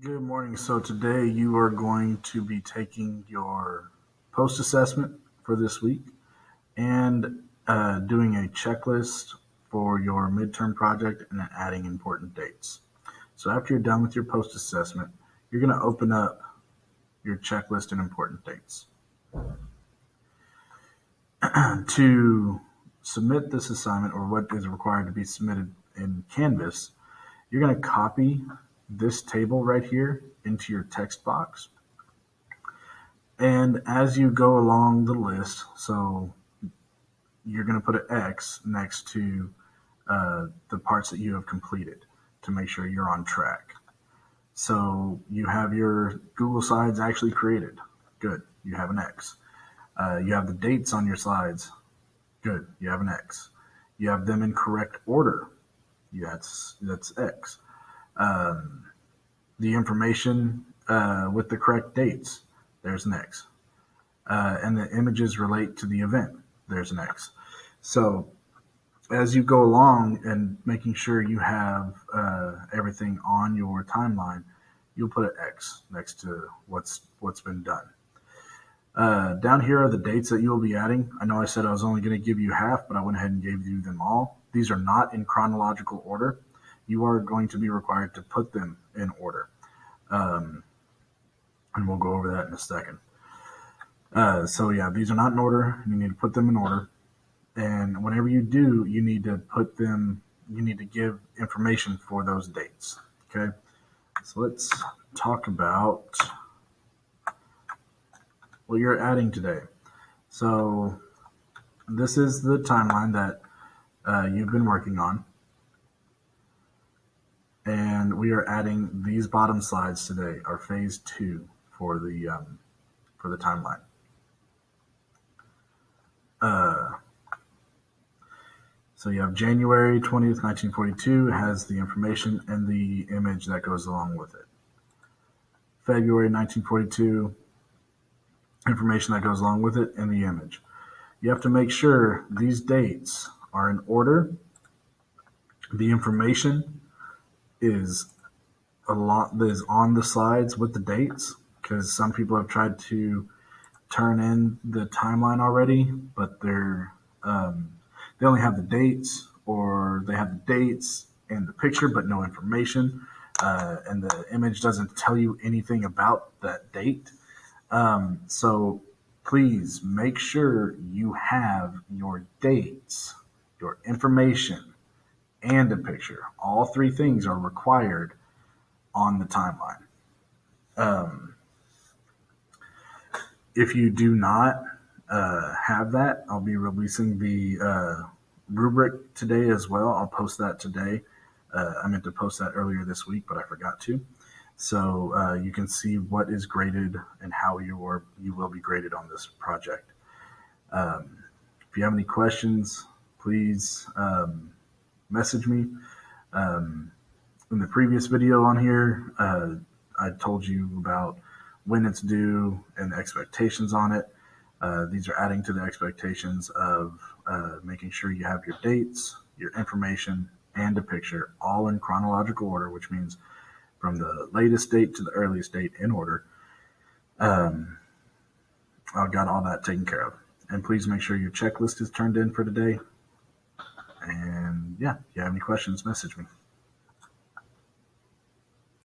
Good morning. So today you are going to be taking your post assessment for this week and uh, doing a checklist for your midterm project and adding important dates. So after you're done with your post assessment, you're going to open up your checklist and important dates. to submit this assignment or what is required to be submitted in Canvas, you're going to copy this table right here into your text box. And as you go along the list, so you're going to put an X next to uh, the parts that you have completed to make sure you're on track. So you have your Google Slides actually created. Good. You have an X. Uh, you have the dates on your slides. Good. You have an X. You have them in correct order. That's that's X um, the information uh, with the correct dates. There's an X. Uh, and the images relate to the event. There's an X. So as you go along and making sure you have uh, everything on your timeline, you'll put an X next to what's what's been done. Uh, down here are the dates that you will be adding. I know I said I was only going to give you half, but I went ahead and gave you them all. These are not in chronological order you are going to be required to put them in order. Um, and we'll go over that in a second. Uh, so yeah, these are not in order. You need to put them in order. And whenever you do, you need to put them, you need to give information for those dates. Okay. So let's talk about what you're adding today. So this is the timeline that uh, you've been working on and we are adding these bottom slides today, our phase two for the um, for the timeline. Uh, so you have January 20th, 1942 has the information and the image that goes along with it. February 1942, information that goes along with it and the image. You have to make sure these dates are in order. The information is a lot that is on the slides with the dates because some people have tried to turn in the timeline already, but they're um, they only have the dates or they have the dates and the picture, but no information. Uh, and the image doesn't tell you anything about that date. Um, so please make sure you have your dates, your information, and a picture. All three things are required on the timeline. Um, if you do not uh, have that, I'll be releasing the uh, rubric today as well. I'll post that today. Uh, I meant to post that earlier this week, but I forgot to. So uh, you can see what is graded and how you are you will be graded on this project. Um, if you have any questions, please um, message me. Um, in the previous video on here, uh, I told you about when it's due and expectations on it. Uh, these are adding to the expectations of uh, making sure you have your dates, your information, and a picture all in chronological order, which means from the latest date to the earliest date in order. Um, I've got all that taken care of. And please make sure your checklist is turned in for today. Yeah, if you have any questions, message me.